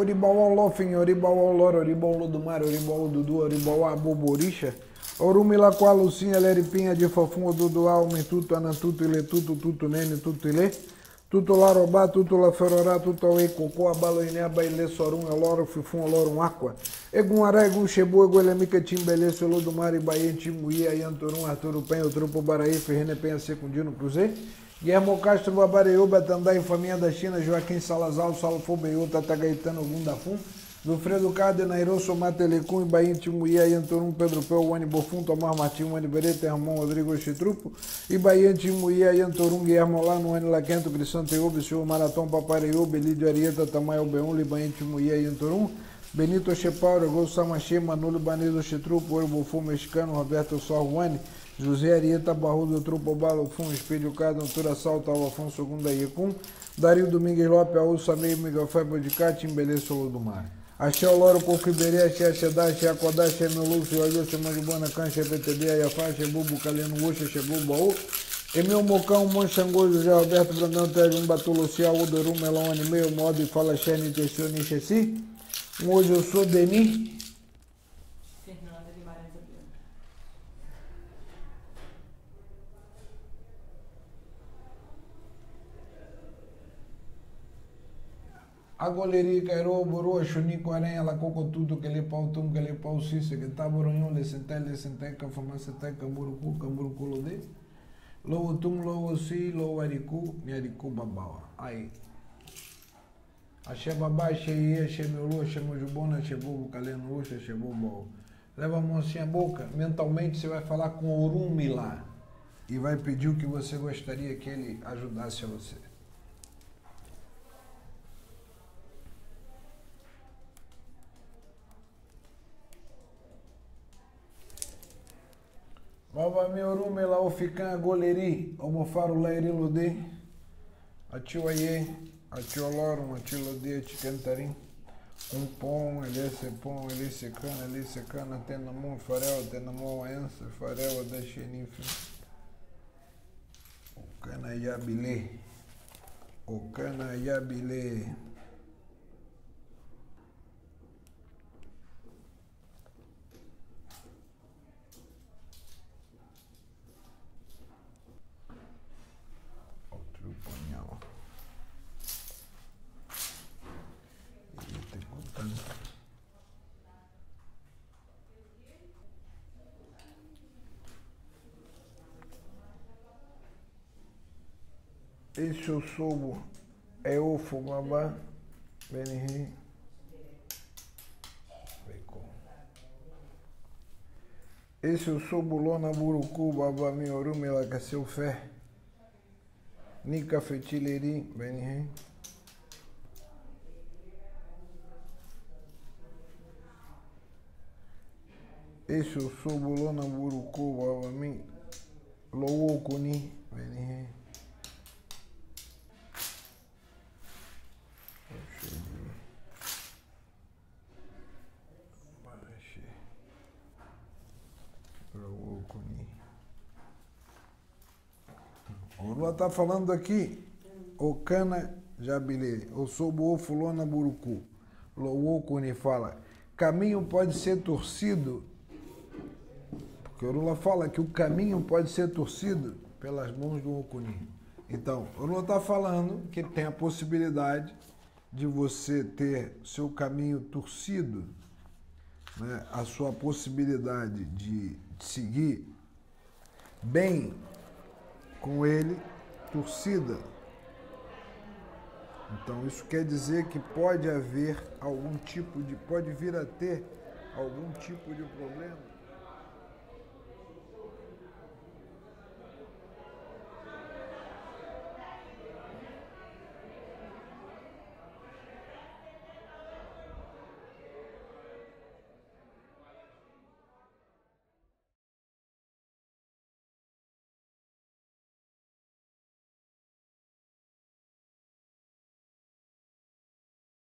Oribauá Lofin, Oribauá Loro, Oribauá do Mar, Oribauá Dudu, Oribauá Boborixa, Orumila com a Lucinha, Leripinha de Fofum, Oduduá, Aumentuto, Anantuto, Iletuto, Tuto Nene, Tuto Ile, Tuto Larobá, Tuto Laferorá, Tuto Aue, Cocô, Abaloiné, Baile, Sorum, Eloro, Fifum, Olorum, Aqua, Egum Ará, Egum Xebu, Eguelemica, Timbelê, Solo do Mar, Ibaê, Timuía, Yantorum, Arturo Penha, Trupo, Baraí, Ferrene, Penha, Secundino, Cruzeiro, Guilherme Castro, Babareú, Betandai, Faminha da China, Joaquim Salazar, Salfo Beiú, Tatagaitano, Gundafum, Wilfredo Cade, Nairoso, Matelecum, Ibaim, Timuia, Yantorum, Pedro Peu, Wani Bofum, Tomar Martim, Wani Berete, Ramon, Rodrigo Chitrupo, Ibaim, Timuia, Yantorum, Guilherme Lano, Wani Laquento, Crisante Ube, Senhor Maratom, Papareú, Belídio Arieta, Tamayo Beum, Libaim, Timuia, Yantorum, Benito Chepauro, Gol Samache, Manolo Banedo Chitrupo, Ouro Bofum, Mexicano, Roberto Sorwani, José Arieta Barroso, Trupo Balo, Fum, Espelho Cada, Altura Salto, Afonso Segunda Iecum, Dario Domingues Lopes, Aúça Meio, Miguel Fábio de Cate, Embelê Solo do Mar. Axé Loro, Coco Iberê, Axé Axedá, Axé Acodá, Axé Olhou, Axé Manjubana, Cancha, PTB, Ayafá, Axé Bubu, Caleno, Uxa, Axé Bubaú, Emil Mocão, Monxangô, José Roberto Brandão, Térgio, Batu, Lucial, Odoru, Melão, Animeio, Modo e Fala, Xé, Nitexu, Nixesi. Hoje eu sou Denis. Fernanda Guimarães Abreu. A goleiria Cairô, Borô, Chunico, Aranha, Lacoco, tudo que ele pau, tum, que ele pau, Cícia, que tá boronhão, le sentai, le sentai, cafamá, sentai, camburucu, camburucu, lode. Logo tum, logo si, logo aricu, miaricu, babawa. Aí. Axé babá, iê, axé meu lu, axé meu jubona, axé bobo, caleno luxo, axé bobo. Leva a mão assim à boca, mentalmente você vai falar com Orumilá e vai pedir o que você gostaria que ele ajudasse a você. Baba mi Orumilá, o fican goleri, omofaro lairi lude, atio aie, atio lorum, atio lude, aticantarim. Um pão, ele se pão, ele se cana, ele se cana, tem na mão farel, tem na mão ança, farel da xenife. O cana yabilê, o cana yabilê. Outro punhal. Ele tem contando. Esse eu sobo é o fumabá, benihim, Esse eu sobo lona burucu, babá mioru, melacaceu fé, nica fetileri, benihim. Esse eu sobo lona burucu, babá mi, lowo kuni, benihim. O Lua está falando aqui, o cana jabilê, o sobo fulona burucu. Lowo kuni fala, caminho pode ser torcido, porque o Lula fala que o caminho pode ser torcido pelas mãos do Okuni. Então, o Lula está falando que tem a possibilidade de você ter seu caminho torcido, né, a sua possibilidade de seguir bem com ele torcida. Então isso quer dizer que pode haver algum tipo de, pode vir a ter algum tipo de problema